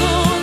circle